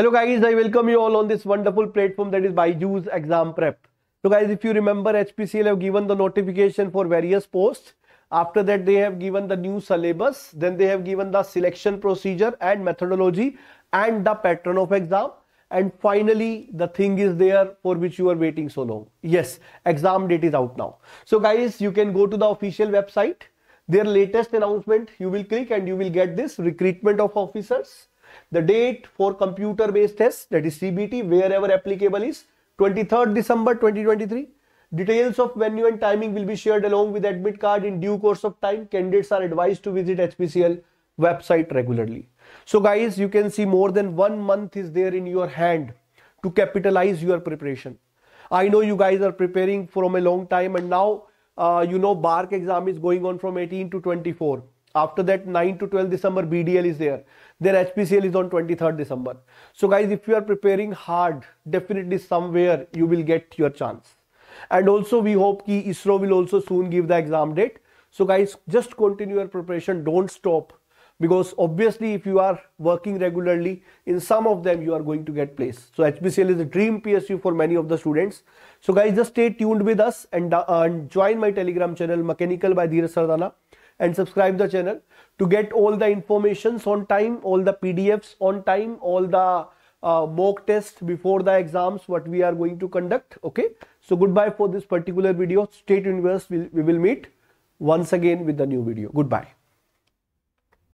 Hello guys, I welcome you all on this wonderful platform that is Byju's Exam Prep. So guys, if you remember HPCL have given the notification for various posts. After that, they have given the new syllabus. Then they have given the selection procedure and methodology and the pattern of exam. And finally, the thing is there for which you are waiting so long. Yes, exam date is out now. So guys, you can go to the official website. Their latest announcement, you will click and you will get this recruitment of officers the date for computer based tests that is CBT wherever applicable is 23rd December 2023. Details of venue and timing will be shared along with admit card in due course of time. Candidates are advised to visit HPCL website regularly. So guys, you can see more than one month is there in your hand to capitalize your preparation. I know you guys are preparing from a long time and now uh, you know BARC exam is going on from 18 to 24. After that 9 to 12 December BDL is there. Their HPCL is on 23rd December. So guys if you are preparing hard definitely somewhere you will get your chance. And also we hope ki ISRO will also soon give the exam date. So guys just continue your preparation don't stop because obviously if you are working regularly in some of them you are going to get place so hpcl is a dream psu for many of the students so guys just stay tuned with us and, uh, and join my telegram channel mechanical by dheeraj sardana and subscribe the channel to get all the informations on time all the pdfs on time all the uh, mock test before the exams what we are going to conduct okay? So goodbye for this particular video. Us. We we will meet once again with the new video. Goodbye